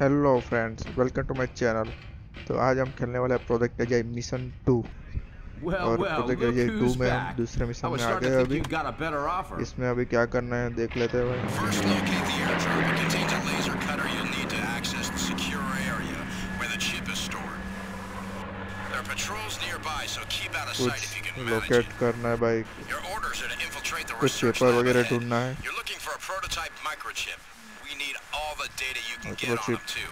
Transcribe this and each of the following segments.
Hello friends welcome to my channel तो आज हम खेलने वाले हैं प्रोजेक्ट अजय मिशन टू और प्रोजेक्ट अजय टू में दूसरे मिशन में आ गए अभी। इसमें अभी क्या करना है देख लेते हैं भाई। लोकेट करना है भाई। कुछ पेपर वगैरह ढूंढना है। Data you can get on them too.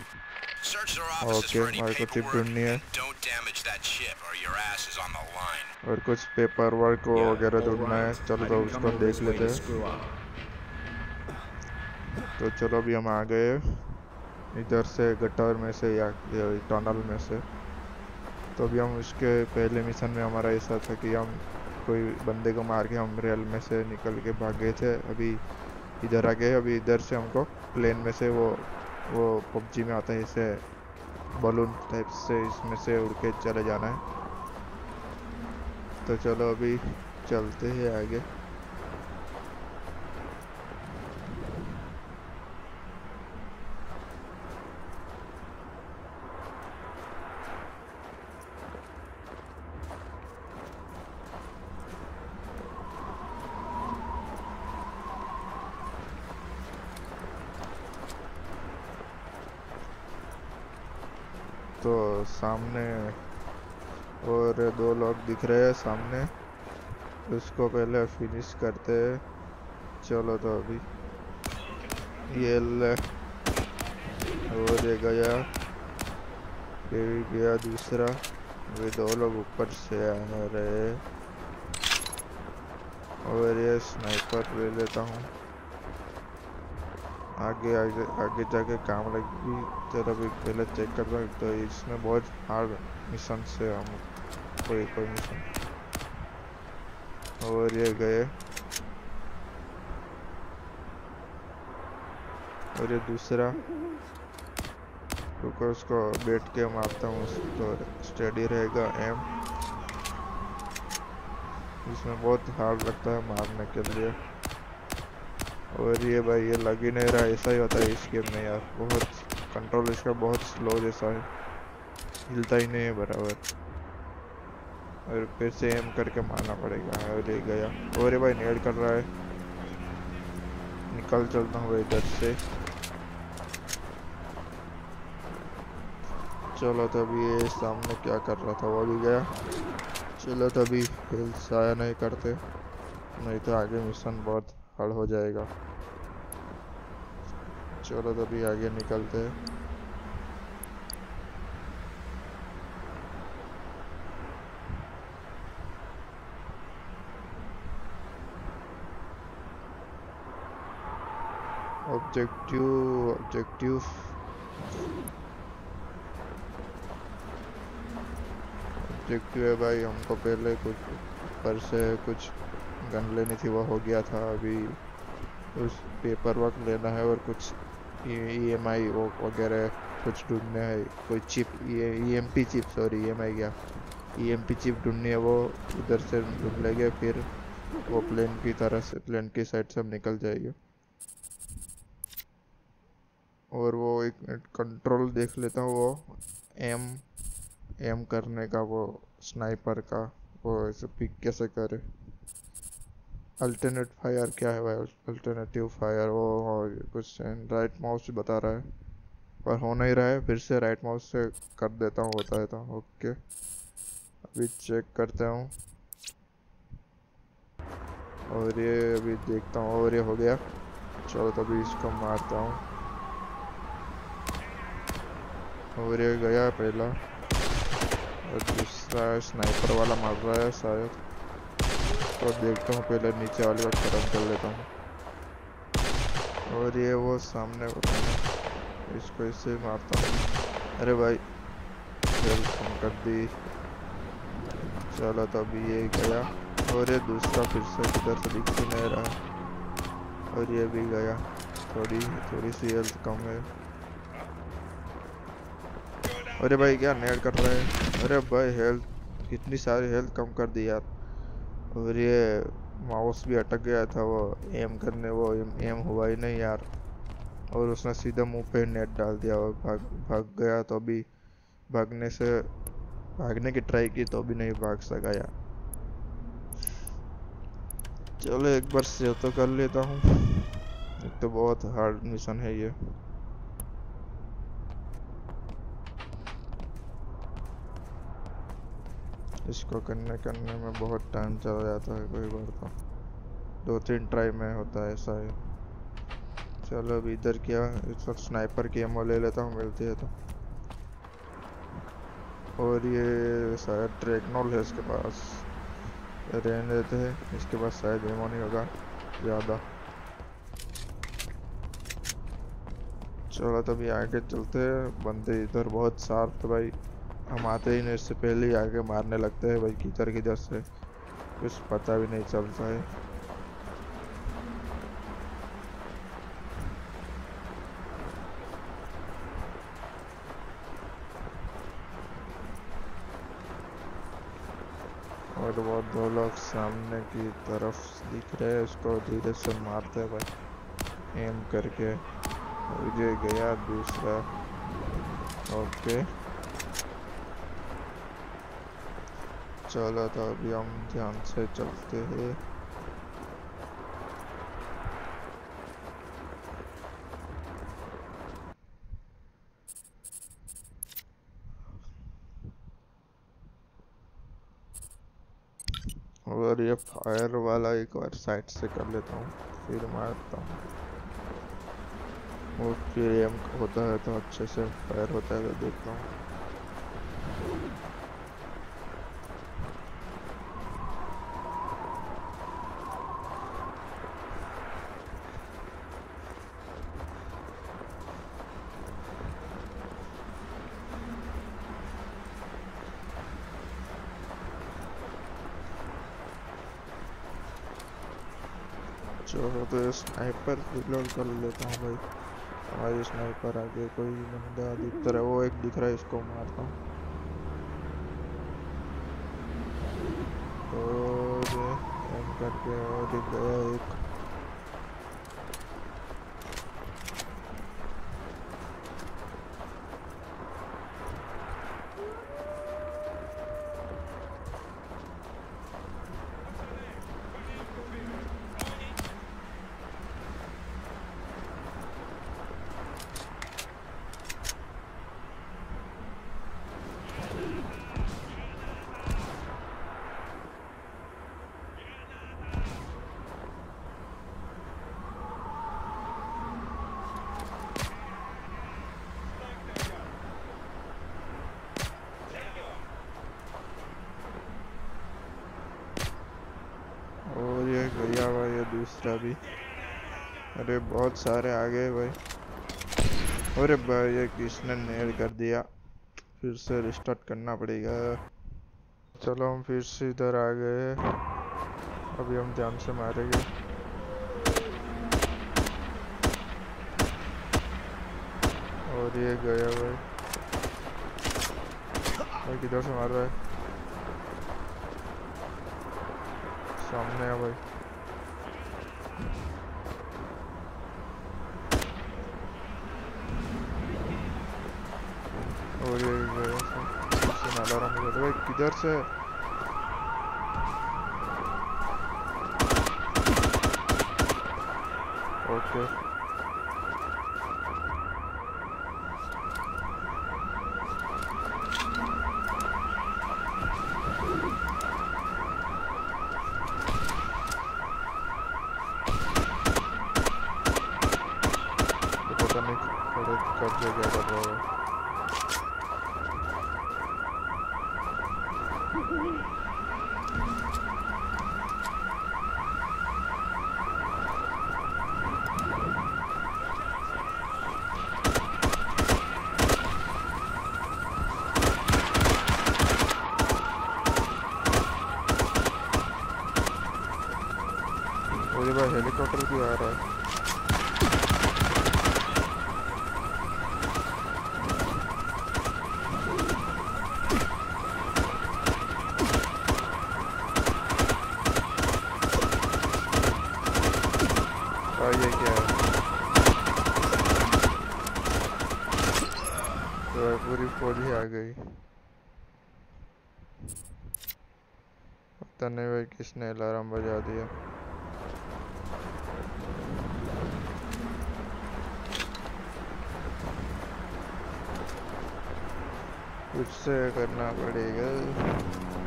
Search their offices Okay, for any paperwork and don't damage that chip or your ass is on the line. और कुछ पेपर वर्क वगैरह ढूंढना है चलो तो उसको देख लेते हैं। तो चलो अभी हम आ गए इधर से गटर में से या टनल में से। तो अभी हम उसके पहले मिशन में हमारा ऐसा था कि हम कोई बंदे को मार के हम रेल में से निकल के भाग गए थे। अभी इधर आ गए अभी इधर से हमको प्लेन में से वो वो पबजी में आता है इसे बलून टाइप से इसमें से उड़ के चले जाना है। तो चलो अभी चलते हैं आगे। तो सामने और दो लोग दिख रहे हैं सामने। उसको पहले फिनिश करते हैं। चलो तो अभी। ये और ये गया। ये भी गया दूसरा। वे दो लोग ऊपर से आ रहे और ये स्नाइपर ले लेता हूँ। आगे आगे आगे जाके काम लगेगी चलो अभी पहले चेक कर हूँ तो इसमें बहुत हार्ड मिशन से हम कोई कोई मिशन और ये गए। और ये दूसरा। रुको, उसको बैठ के मारता हूँ तो स्टेडी रहेगा एम इसमें बहुत हार्ड लगता है मारने के लिए। और ये भाई, ये लग ही नहीं रहा, ऐसा ही होता है इस गेम में यार। बहुत कंट्रोल इसका बहुत स्लो जैसा है। हिलता ही नहीं है बराबर। और फिर से एम करके मारना पड़ेगा। और गया। और ये भाई नेड कर रहा है। निकल चलता हूँ इधर से। चलो तभी ये सामने क्या कर रहा था, वो भी गया। चलो तभी हेल्थ साया नहीं करते। नहीं तो आगे मिशन बहुत हार्ड हो जाएगा। चलो तभी आगे निकलते हैं। ऑब्जेक्टिव ऑब्जेक्टिव ऑब्जेक्टिव है भाई, हमको पहले कुछ पर से कुछ गन लेनी थी वो हो गया था। अभी उस पेपर वर्क लेना है और कुछ ई एम आई वगैरह कुछ ढूँढने है। कोई chip E M P chip sorry E M I क्या? ई एम पी चिप ढूंढनी है वो, उधर से ढूंढ लेंगे, फिर वो प्लेन की तरह से प्लेन की साइड से हम निकल जाएँगे। और वो एक मिनट कंट्रोल देख लेता हूँ, वो एम एम करने का, वो स्नाइपर का, वो ऐसे पिक कैसे करे। अल्टरनेट फायर क्या है भाई? अल्टरनेटिव फायर वो कुछ राइट माउस बता रहा है। पर हो नहीं रहा है, फिर से राइट माउस से कर देता हूँ होता है। तो ओके अभी चेक करता हूँ। और ये अभी देखता हूँ। और ये हो गया। चलो तभी इसको मारता हूँ। और ये गया पहला। और दूसरा स्नाइपर वाला मार रहा है शायद। तो देखता हूँ, पहले नीचे वाले का खत्म कर लेता हूँ। और ये वो सामने इसको इससे मारता हूँ। अरे भाई कम कर दी। चलो तो अभी ये गया। और ये दूसरा फिर से किधर से दिख नहीं रहा। और ये भी गया। थोड़ी थोड़ी सी हेल्थ कम है। अरे भाई, क्या नेड कर रहा है? अरे भाई, हेल्थ, इतनी सारी हेल्थ कम कर दी यार। और ये माउस भी अटक गया था वो एम करने वो एम, एम हुआ ही नहीं यार। और उसने सीधा मुँह पे नेट डाल दिया और भाग भाग गया तो भी भागने से भागने की ट्राई की तो भी नहीं भाग सका यार। चलो एक बार सेव तो कर लेता हूँ। एक तो बहुत हार्ड मिशन है ये। इसको करने करने में बहुत टाइम चला जाता है कोई बार तो। दो तीन ट्राई में होता है ऐसा है। चलो अभी इधर क्या, इस वक्त स्नाइपर की एमओ ले लेता हूँ, मिलती है तो। और ये शायद ट्रेकनोल है इसके पास। रहने देते हैं, इसके पास शायद एमओ नहीं होगा, ज़्यादा। चलो तभी आगे चलते हैं, बंदे इधर बहुत थे भाई। हम आते ही नहीं, इससे पहले ही आगे मारने लगते हैं भाई किधर किधर से। कुछ पता भी नहीं चलता है। और वो दो लोग सामने की तरफ़ दिख रहे हैं, उसको धीरे से मारते हैं भाई। एम करके। ये गया दूसरा। ओके। चलो तो अभी हम ध्यान से चलते हैं। और ये फायर वाला एक बार साइड से कर लेता हूँ, फिर मारता हूँ। और फिर एम होता है तो अच्छे से फायर होता है तो देखता हूँ चलो तो ये स्नाइपर रिलोड कर लेता हूँ भाई। भाई स्नाइपर आगे कोई बंदा दिख रहा है वो एक दिख रहा है, इसको मारता हूँ। एम करके और दिख गया एक। और ये गया हुआ ये दूसरा भी। अरे बहुत सारे आ गए भाई। अरे भाई, ये किसने नेल कर दिया? फिर से रिस्टार्ट करना पड़ेगा। चलो हम फिर से इधर आ गए अभी हम ध्यान से मारेंगे। और ये गया भाई। भाई किधर से मार रहा है? सामने है भाई और ये गया से नाला रहा किधर से। ओके। ये पता नहीं खड़े कर दिया क्या कर रहा है और ये भाई हेलीकॉप्टर भी आ क्या पूरी आ गई। भाई किसने अलार्म बजा दिया। कुछ करना पड़ेगा।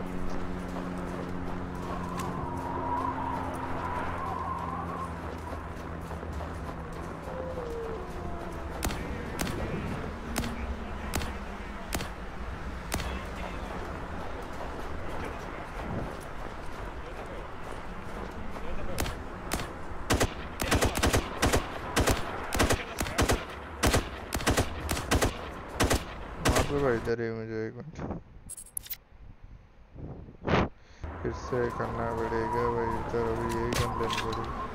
इधर ही मुझे एक मिनट। फिर से करना पड़ेगा भाई, इधर अभी यही गन लेनी पड़ेगी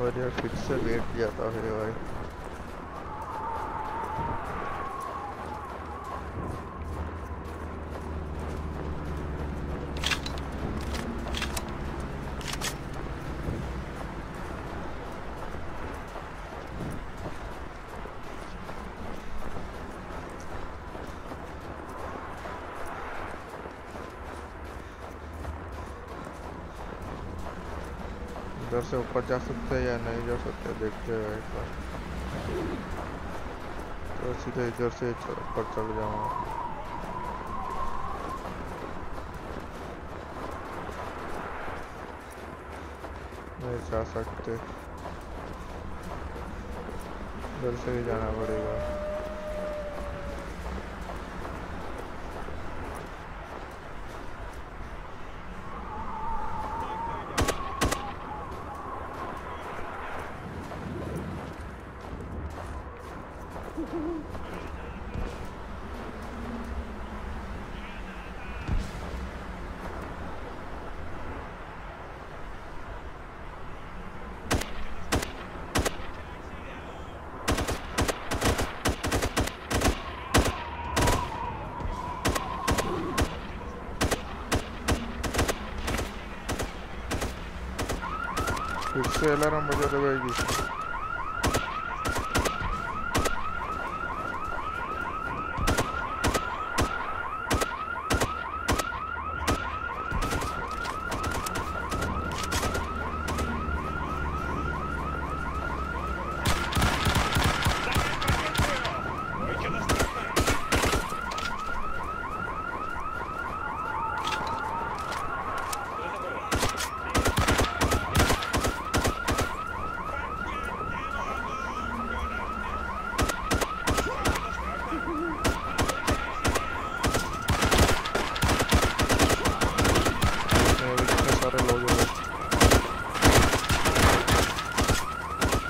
और यार फिर से लेट जाता है भाई इधर से ऊपर जा सकते हैं या नहीं जा सकते देखते हैं एक बार। तो सीधे इधर से ऊपर चल जाऊँगा नहीं जा सकते। इधर से ही जाना पड़ेगा फिर से अलार्म बजा दबाएगी। नहीं, अभी कितने सारे लोग हैं भाई।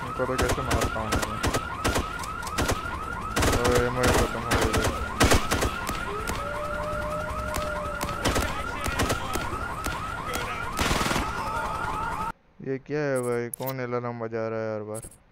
इनको तो कैसे मारता हूँ मैं और एमओ खत्म हो गई ये क्या है भाई कौन आ रहा है हर बार।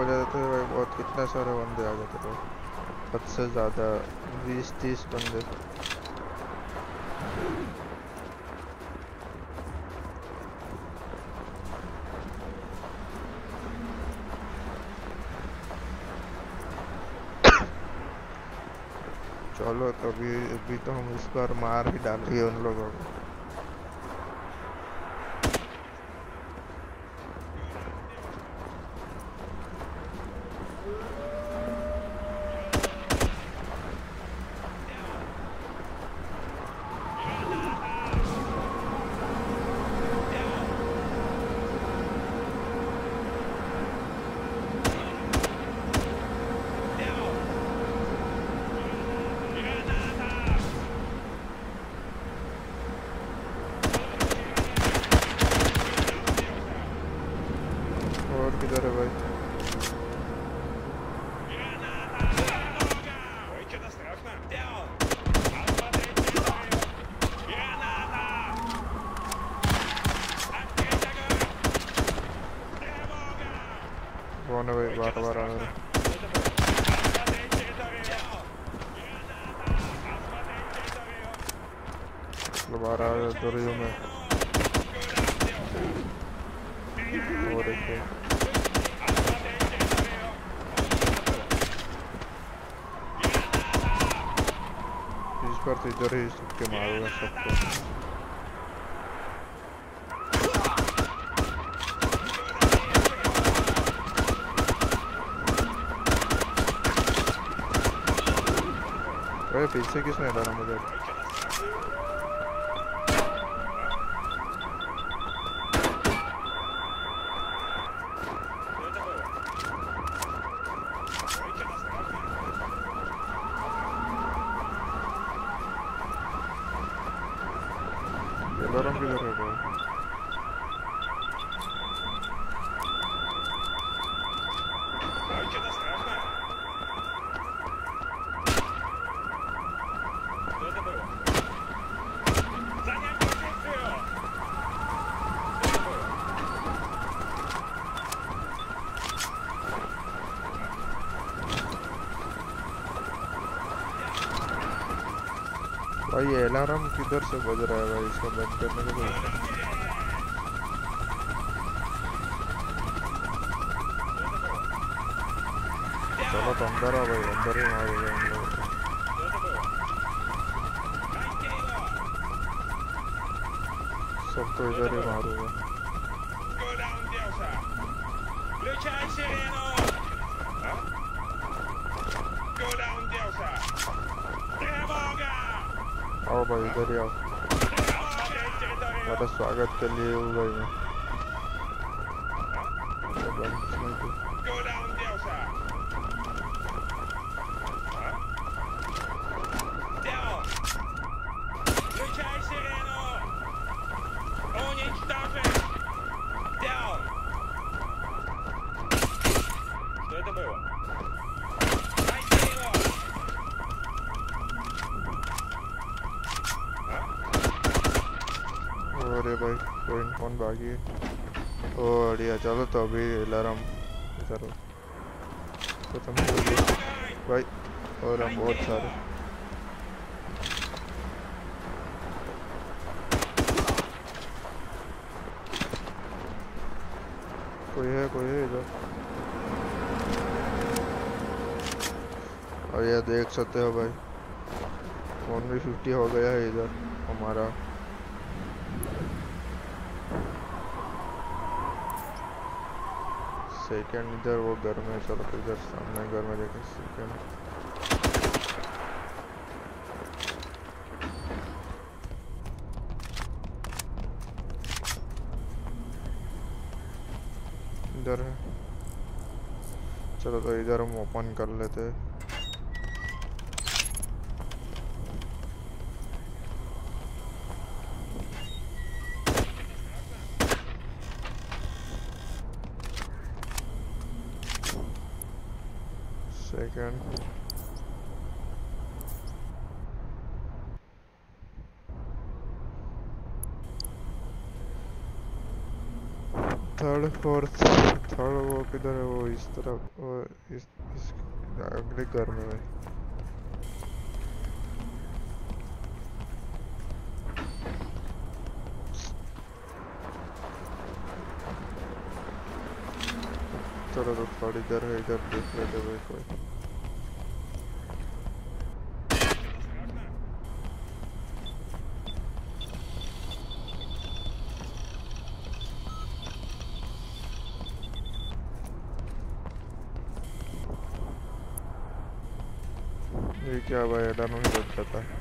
बजा देते थे भाई बहुत, कितने सारे बंदे आ जाते थे हद से ज़्यादा बीस, तीस बंदे। चलो, तभी, अभी अभी तो हम इस बार मार ही डालेंगे उन लोगों को। और किधर तो इधर ही सबके मारूँगा सबको पीछे किसने डाला मुझे भाई अलार्म किधर से बज रहा है भाई इसको बंद करने के लिए चलो तो अंदर आ भाई अंदर ही मार गए हम सब तो इधर ही मारूँगा आओ भाई इधर आओ। मेरा स्वागत के लिए भाई मैं बढ़िया, चलो तो अभी अलार्म करो। तो तुम तो भाई, और हम बहुत सारे। कोई है कोई है इधर? और ये देख सकते हो भाई वन भी फिफ्टी हो गया है इधर, हमारा। सेकंड इधर वो घर में चलो इधर सामने घर में देखें सेकंड इधर है। चलो तो इधर हम ओपन कर लेते। हैं सेकंड थर्ड फोर्थ थर्ड वो किधर है वो इस तरफ़ वो इस, इस अगले घर में है। चलो तो थर्ड इधर है इधर देख लेते भाई कोई ये क्या भाई अडानो ही बच जाता है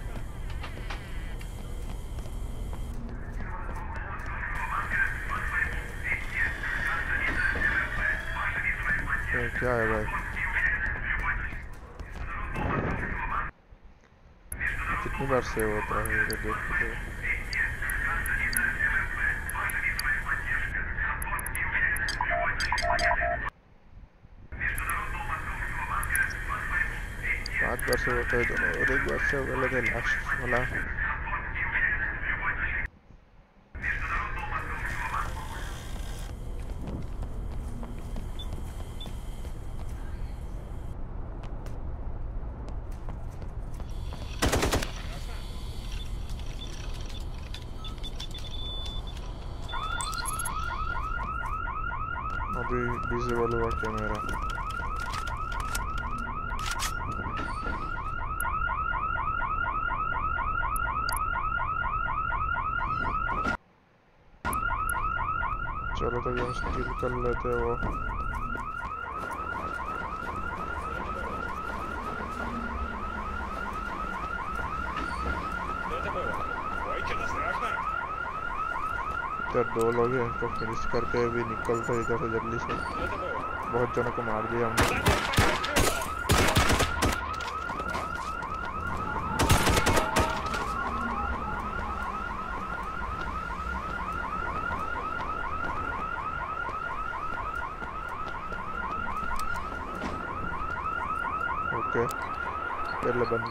ये क्या है भाई कितनी बार सेव होता है ये तो देखते हैं पाँच बार से होता है दोनों और एक बार से अलग है लास्ट वाला अभी डिसेबल हुआ कैमरा चलो तो हम करते हैं वो? इधर दो लोग हैं तो इनको फिनिश करके भी निकलते इधर से जल्दी से। बहुत जनों को मार दिया हमने।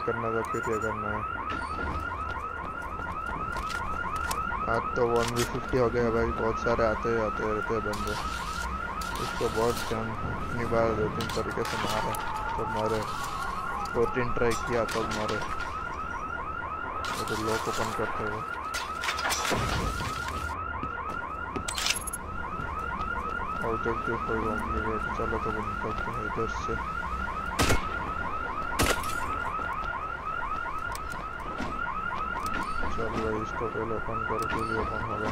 करना था, फिर ये करना है? आज तो वन वी फिफ्टी हो गया भाई, बहुत सारे आते आते रहते हैं बंदे। इसको बहुत जान बार दो, तीन तरीके से मारा तो मारे। दो तीन ट्राई किया तब मारे। तो लोग ओपन करते हुए ऑब्जेक्टिव कोई कॉम्प्लीकेट चलो तो बंद करते हैं इधर से। चल इसको पहले ओपन करके भी ओपन होगा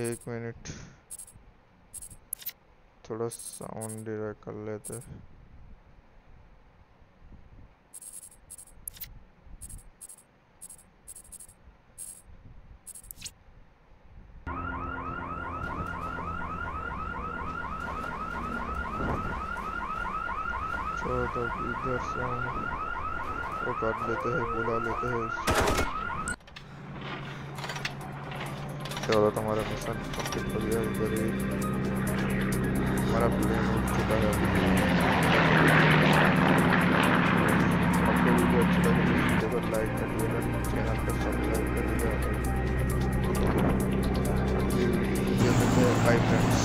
एक मिनट थोड़ा साउंड डिरा कर लेते हैं। तो इधर से हम वो कर लेते हैं, बुला लेते हैं। चलो तो हमारा मिशन कंप्लीट हो गया, इधर ही। हमारा प्लेन उठ चुका है आपको वीडियो अच्छा लगे तो वीडियो को लाइक कर दीजिएगा चैनल को सब्सक्राइब कर हैं बाय फ्रेंड्स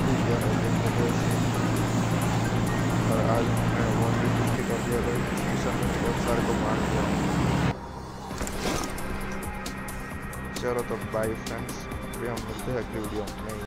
ठीक हैं। और आज हमने वन वी फिफ्टी कर दिया था मिशन में बहुत सारे को मार दिया, चलो तो बाय फ्रेंड्स फिर हम मिलते हैं अगली वीडियो में।